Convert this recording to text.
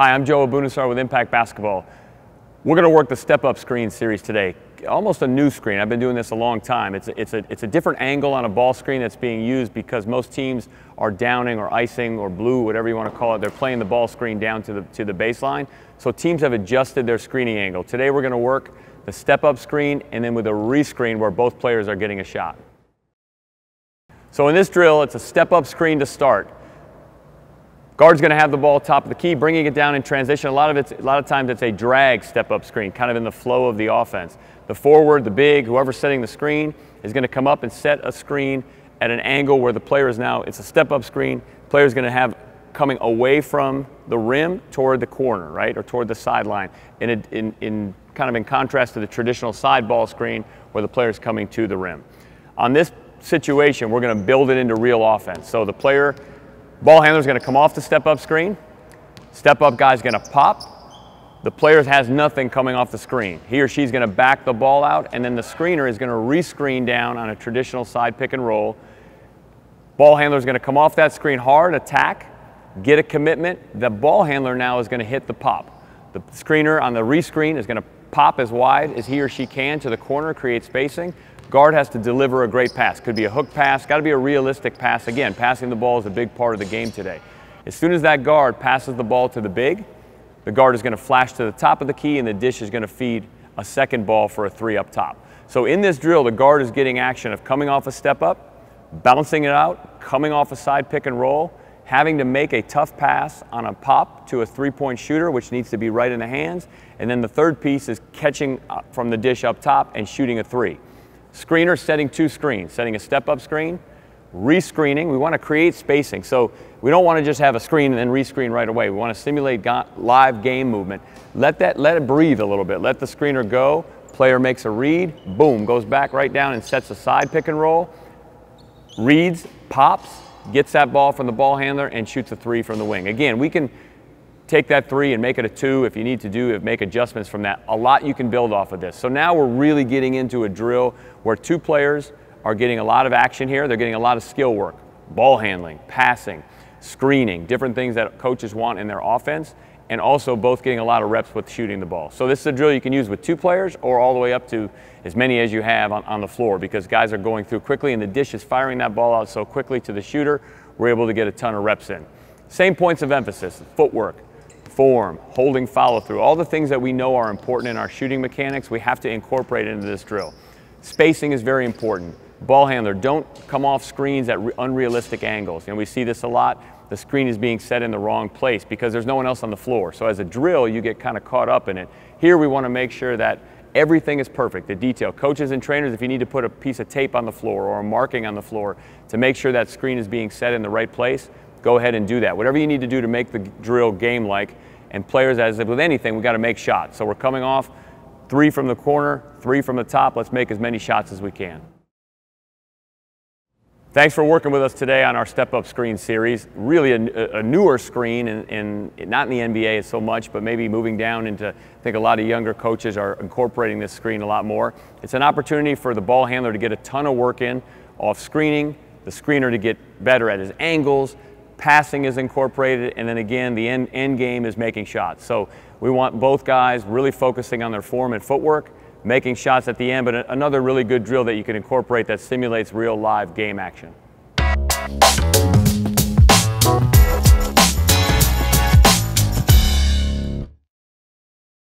Hi, I'm Joe Abunassar with Impact Basketball. We're going to work the Step Up Screen series today. Almost a new screen. I've been doing this a long time. It's a, it's, a, it's a different angle on a ball screen that's being used because most teams are downing or icing or blue, whatever you want to call it. They're playing the ball screen down to the, to the baseline. So teams have adjusted their screening angle. Today we're going to work the Step Up Screen and then with a rescreen where both players are getting a shot. So in this drill, it's a Step Up Screen to start. Guard's going to have the ball top of the key, bringing it down in transition. A lot of it's, a lot of times it's a drag step-up screen, kind of in the flow of the offense. The forward, the big, whoever's setting the screen is going to come up and set a screen at an angle where the player is now. It's a step-up screen. Player is going to have coming away from the rim toward the corner, right, or toward the sideline. In, in, in kind of in contrast to the traditional side ball screen where the player is coming to the rim. On this situation, we're going to build it into real offense. So the player Ball handler's gonna come off the step up screen. Step up guy's gonna pop. The player has nothing coming off the screen. He or she's gonna back the ball out and then the screener is gonna rescreen down on a traditional side pick and roll. Ball handler's gonna come off that screen hard, attack, get a commitment. The ball handler now is gonna hit the pop. The screener on the rescreen is gonna pop as wide as he or she can to the corner, create spacing. Guard has to deliver a great pass. Could be a hook pass, got to be a realistic pass. Again, passing the ball is a big part of the game today. As soon as that guard passes the ball to the big, the guard is going to flash to the top of the key and the dish is going to feed a second ball for a three up top. So in this drill, the guard is getting action of coming off a step up, bouncing it out, coming off a side pick and roll, having to make a tough pass on a pop to a three-point shooter, which needs to be right in the hands. And then the third piece is catching from the dish up top and shooting a three. Screener setting two screens, setting a step-up screen, rescreening. We want to create spacing. So we don't want to just have a screen and then rescreen right away. We want to simulate live game movement. Let that let it breathe a little bit. Let the screener go. Player makes a read, boom, goes back right down and sets a side pick and roll. Reads, pops, gets that ball from the ball handler and shoots a three from the wing. Again, we can take that three and make it a two if you need to do it, make adjustments from that. A lot you can build off of this. So now we're really getting into a drill where two players are getting a lot of action here. They're getting a lot of skill work, ball handling, passing, screening, different things that coaches want in their offense, and also both getting a lot of reps with shooting the ball. So this is a drill you can use with two players or all the way up to as many as you have on, on the floor because guys are going through quickly and the dish is firing that ball out so quickly to the shooter, we're able to get a ton of reps in. Same points of emphasis, footwork, form, holding follow through, all the things that we know are important in our shooting mechanics, we have to incorporate into this drill. Spacing is very important. Ball handler, don't come off screens at unrealistic angles. Know, we see this a lot. The screen is being set in the wrong place because there's no one else on the floor. So as a drill, you get kind of caught up in it. Here we want to make sure that everything is perfect, the detail. Coaches and trainers, if you need to put a piece of tape on the floor or a marking on the floor to make sure that screen is being set in the right place, go ahead and do that. Whatever you need to do to make the drill game-like, and players, as with anything, we got to make shots. So we're coming off three from the corner, three from the top. Let's make as many shots as we can. Thanks for working with us today on our Step Up Screen series. Really a, a newer screen, and, not in the NBA so much, but maybe moving down into, I think a lot of younger coaches are incorporating this screen a lot more. It's an opportunity for the ball handler to get a ton of work in off screening, the screener to get better at his angles, passing is incorporated, and then again, the end, end game is making shots. So we want both guys really focusing on their form and footwork, making shots at the end, but another really good drill that you can incorporate that simulates real live game action.